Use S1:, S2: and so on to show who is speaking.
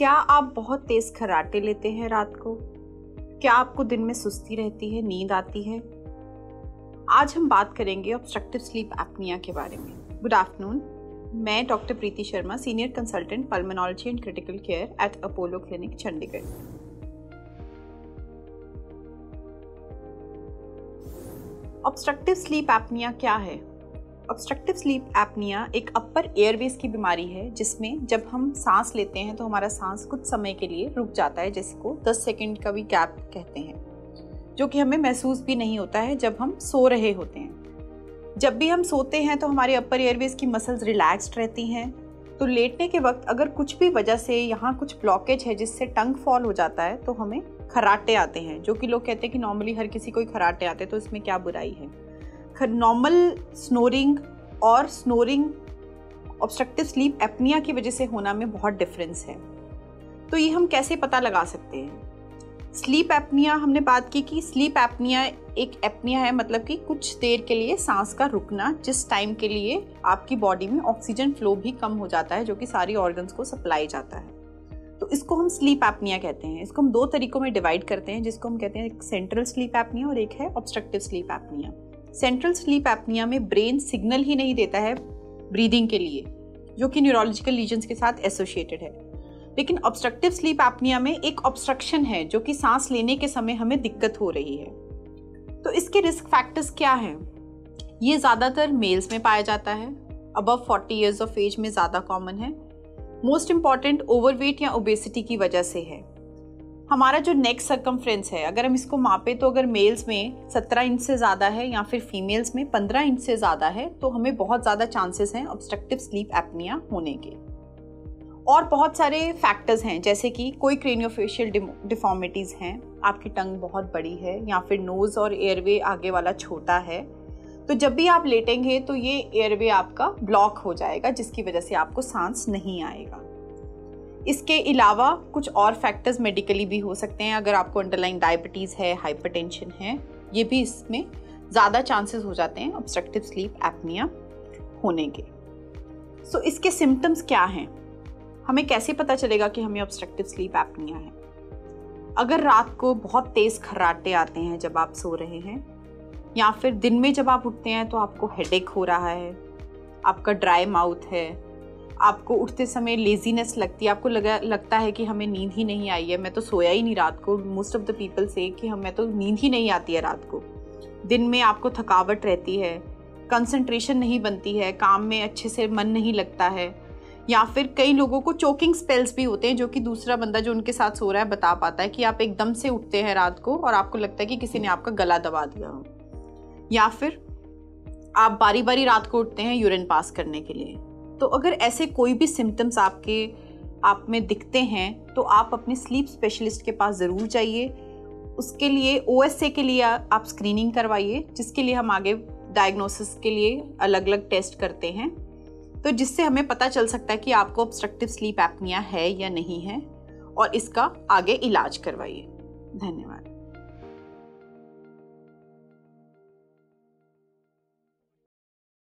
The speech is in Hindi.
S1: क्या आप बहुत तेज खराटे लेते हैं रात को? क्या आपको दिन में सुस्ती रहती है, नींद आती है? आज हम बात करेंगे ऑब्स्ट्रक्टिव स्लीप एपनिया के बारे में। गुड आफ्टरनून मैं doctor Preeti Sharma senior consultant pulmonology and critical care at Apollo clinic Chandigarh. Obstructive sleep apnoea क्या है? ऑब्स्ट्रक्टिव स्लीप एपनिया एक अपर एयरवेज की बीमारी है, जिसमें जब हम सांस लेते हैं तो हमारा सांस कुछ समय के लिए रुक जाता है, जिसको 10 सेकंड का भी गैप कहते हैं, जो कि हमें महसूस भी नहीं होता है जब हम सो रहे होते हैं। जब भी हम सोते हैं तो हमारे अपर एयरवेज की मसल्स रिलैक्स्ड रहती हैं तो लेटने के वक्त अगर कुछ भी वजह से यहाँ कुछ ब्लॉकेज है जिससे टंग फॉल हो जाता है तो हमें खराटे आते हैं, जो कि लोग कहते हैं कि नॉर्मली हर किसी को ही खराटे आते हैं तो इसमें क्या बुराई है? नॉर्मल स्नोरिंग और स्नोरिंग ऑब्स्ट्रक्टिव स्लीप एपनिया की वजह से होना में बहुत डिफरेंस है। तो ये हम कैसे पता लगा सकते हैं? स्लीप एपनिया हमने बात की कि स्लीप एपनिया एक एपनिया है मतलब कि कुछ देर के लिए सांस का रुकना, जिस टाइम के लिए आपकी बॉडी में ऑक्सीजन फ्लो भी कम हो जाता है, जो कि सारी ऑर्गन्स को सप्लाई जाता है। तो इसको हम स्लीप एपनिया कहते हैं। इसको हम दो तरीकों में डिवाइड करते हैं, जिसको हम कहते हैं एक सेंट्रल स्लीप एपनिया और एक है obstructive sleep apnoea central sleep apnoea में ब्रेन सिग्नल ही नहीं देता है ब्रीदिंग के लिए, जो कि न्यूरोलॉजिकल लीजन्स के साथ एसोसिएटेड है। लेकिन ऑब्स्ट्रक्टिव स्लीप एपनिया में एक ऑब्स्ट्रक्शन है, जो कि सांस लेने के समय हमें दिक्कत हो रही है। तो इसके रिस्क फैक्टर्स क्या हैं? ये ज़्यादातर मेल्स में पाया जाता है। अबव 40 इयर्स ऑफ़ एज में ज़्यादा कॉमन है। मोस्ट इंपॉर्टेंट ओवरवेट या ओबेसिटी की वजह से है। हमारा जो नेक सरकमफ्रेंस है, अगर हम इसको मापे तो अगर मेल्स में 17 इंच से ज़्यादा है या फिर फीमेल्स में 15 इंच से ज़्यादा है तो हमें बहुत ज़्यादा चांसेस हैं ऑब्स्ट्रक्टिव स्लीप एपनिया होने के। और बहुत सारे फैक्टर्स हैं, जैसे कि कोई क्रेनियोफेशियल डिफॉर्मिटीज़ हैं, आपकी टंग बहुत बड़ी है या फिर नोज़ और एयरवे आगे वाला छोटा है तो जब भी आप लेटेंगे तो ये एयरवे आपका ब्लॉक हो जाएगा, जिसकी वजह से आपको सांस नहीं आएगा। इसके अलावा कुछ और फैक्टर्स मेडिकली भी हो सकते हैं अगर आपको अंडरलाइन डायबिटीज़ है हाइपरटेंशन है ये भी इसमें ज़्यादा चांसेस हो जाते हैं ऑब्स्ट्रक्टिव स्लीप एपनिया होने के। सो so, इसके सिम्टम्स क्या हैं? हमें कैसे पता चलेगा कि हमें ऑब्स्ट्रक्टिव स्लीप एपनिया है? अगर रात को बहुत तेज़ खर्राटे आते हैं जब आप सो रहे हैं या फिर दिन में जब आप उठते हैं तो आपको हेडेक हो रहा है आपका ड्राई माउथ है आपको उठते समय लेजीनेस लगती है, आपको लगा, लगता है कि हमें नींद ही नहीं आई है। मैं तो सोया ही नहीं रात को। मोस्ट ऑफ़ द पीपल से कि हमें तो नींद ही नहीं आती है रात को। दिन में आपको थकावट रहती है कंसंट्रेशन नहीं बनती है, काम में अच्छे से मन नहीं लगता है, या फिर कई लोगों को चोकिंग स्पेल्स भी होते हैं, जो कि दूसरा बंदा जो उनके साथ सो रहा है बता पाता है कि आप एकदम से उठते हैं रात को और आपको लगता है कि किसी ने आपका गला दबा दिया हो। या फिर आप बारी बारी रात को उठते हैं यूरिन पास करने के लिए। तो अगर ऐसे कोई भी सिम्टम्स आपके, आप में दिखते हैं तो आप अपने स्लीप स्पेशलिस्ट के पास ज़रूर जाइए। उसके लिए ओएसए के लिए आप स्क्रीनिंग करवाइए, जिसके लिए हम आगे डायग्नोसिस के लिए अलग अलग टेस्ट करते हैं। तो जिससे हमें पता चल सकता है कि आपको ऑब्स्ट्रक्टिव स्लीप एपनिया है या नहीं है, और इसका आगे इलाज करवाइए। धन्यवाद।